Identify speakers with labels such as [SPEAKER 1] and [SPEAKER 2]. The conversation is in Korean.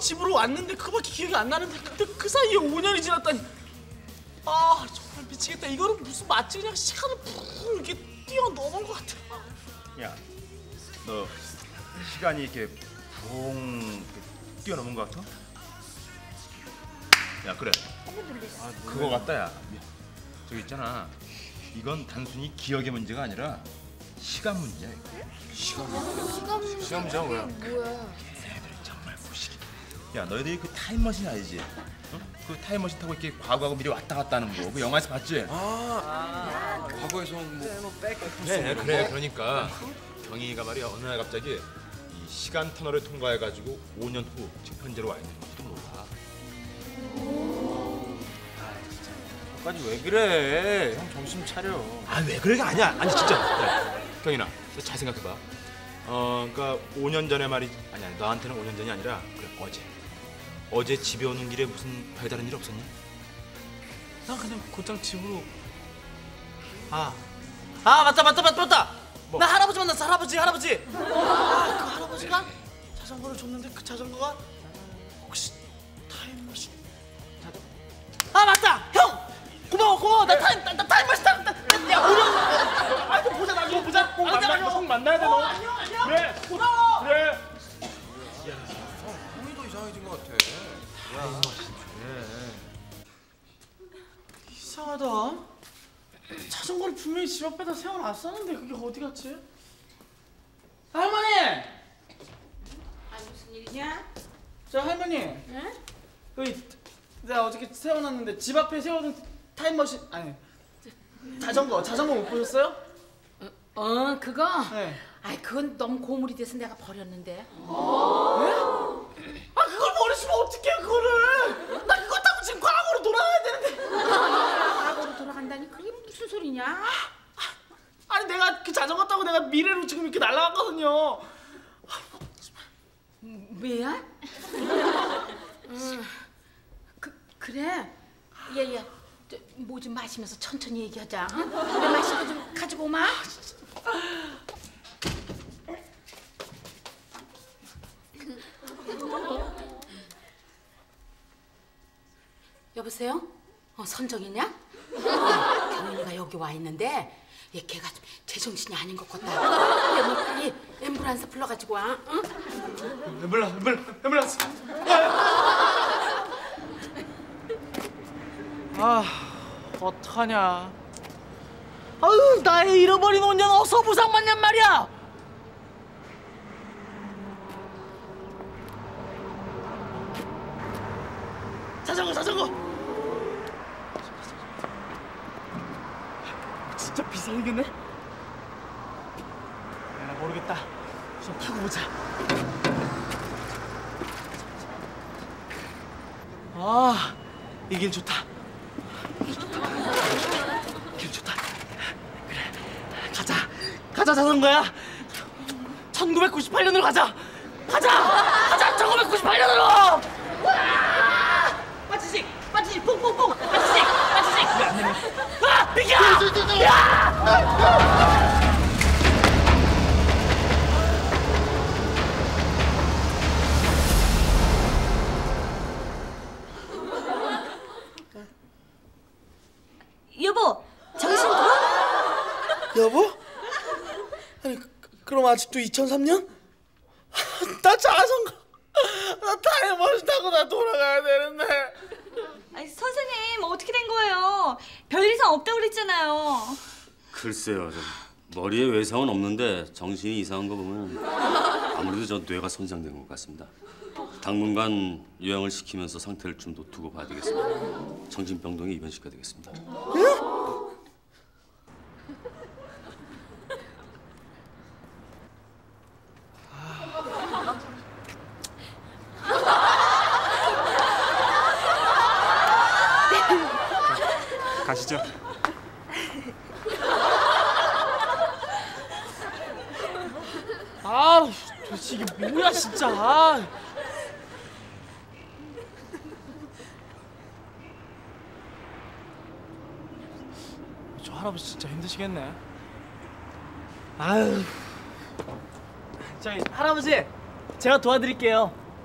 [SPEAKER 1] 집으로 왔는데 그밖에 기억이 안 나는데 근데 그 사이에 5년이 지났다니 아 정말 미치겠다 이거는 무슨 마치 그냥 시간을 푹 이렇게 뛰어넘은 것 같아
[SPEAKER 2] 야, 너 시간이 이렇게 붕 이렇게 뛰어넘은 것 같아? 야, 그래. 아, 그거 같다, 야. 저기 있잖아. 이건 단순히 기억의 문제가 아니라 시간 문제야. 이거.
[SPEAKER 3] 시험 문제가 뭐야?
[SPEAKER 2] 정말 무식해. 야, 너희들이 그 타임머신 알지? 어? 그 타임머신 타고 이렇게 과거하고 미래 왔다 갔다 하는 거. 그 영화에서 봤지?
[SPEAKER 3] 과거에서 뭐
[SPEAKER 2] 그래, 그래. 그러니까 경희가 말이야 어느 날 갑자기 이 시간 터널을 통과해 가지고 5년 후 지금 현재로 와 있는 건지도 몰라.
[SPEAKER 3] 까지 왜 그래? 형 정신 차려.
[SPEAKER 2] 아 왜 그래가 아니야. 아니 진짜. 야, 경인아, 너잘 생각해봐. 어, 그러니까 5년 전에 말이 아니 아니 너한테는 5년 전이 아니라 그래 어제. 어제 집에 오는 길에 무슨 별다른 일 없었니?
[SPEAKER 1] 난 그냥 곧장 집으로. 아, 아 맞다 맞다 맞다 맞다! 나 할아버지 만났어 할아버지 할아버지! 아 그 할아버지가 자전거를 줬는데 그 자전거가 혹시 타임머신? 자전 아 맞다! 형! 고마워 고마워! 나 타임 나, 나 타임머신 타 나, 나, 야 오령 아 이거 보자 보자. 꼭 만나 꼭 만나야 돼 너. 안녕 안녕. 그래. 고마워
[SPEAKER 3] 것 같아.
[SPEAKER 1] 이상하다 자전거를 분명히 집 앞에다 세워놨었는데 그게 어디 갔지? 할머니
[SPEAKER 4] 아 무슨 일이냐?
[SPEAKER 1] 저 할머니
[SPEAKER 4] 응?
[SPEAKER 1] 여기 내가 어저께 세워놨는데 집 앞에 세워둔 타임머신 아니 자전거 자전거 못 보셨어요?
[SPEAKER 4] 어 그거?
[SPEAKER 1] 네.
[SPEAKER 4] 아이 그건 너무 고물이 돼서 내가 버렸는데.
[SPEAKER 1] 아 버리시면 어떡해 그거를 나 그거 타고 지금 과거로 돌아가야 되는데
[SPEAKER 4] 과거로 돌아간다니 그게 무슨 소리냐?
[SPEAKER 1] 아니 내가 그 자전거 타고 내가 미래로 지금 이렇게 날아갔거든요
[SPEAKER 4] 왜야? 음, 그 그래. 얘야. 뭐좀 마시면서 천천히 얘기하자. 응? 거좀 가지고 오마. 여보세요? 어, 선정이냐? 어, 경윤이가 여기 와 있는데 얘 걔가 좀 제정신이 아닌 것 같다. 얘뭐 빨리 앰뷸런스 불러가지고 와. 응?
[SPEAKER 1] 엠블라 엠블란스 아 어떡하냐 아유 나의 잃어버린 5년 어서 보상받냔 말이야 자전거 자전거 진짜 비싸겠네 야 모르겠다 우선 타고 보자 아, 이 길 좋다. 이길 좋다. 그래, 가자. 가자, 자전거야. 1998년으로 가자. 가자. 가자, 1998년으로. 빠지식, 빠지식, 뽕뽕뽕. 빠지식, 빠지식. 아, 비켜! 야!
[SPEAKER 5] 여보, 정신 들어?
[SPEAKER 1] 여보? 아니, 그, 그럼 아직도 2003년? 나 자전거. 나 타임머신 타고 나 돌아가야 되는데.
[SPEAKER 5] 아니, 선생님 어떻게 된 거예요? 별 이상 없다고 그랬잖아요.
[SPEAKER 6] 글쎄요, 저 머리에 외상은 없는데 정신이 이상한 거 보면 아무래도 저 뇌가 손상된 것 같습니다. 당분간 요양을 시키면서 상태를 좀더 두고 봐야 되겠습니다. 정신병동에 입원시켜야 되겠습니다.
[SPEAKER 2] 가시죠.
[SPEAKER 1] 아, 도대체 이게 뭐야 진짜. 아. 저 할아버지 진짜 힘드시겠네. 아유. 저기 할아버지, 제가 도와드릴게요.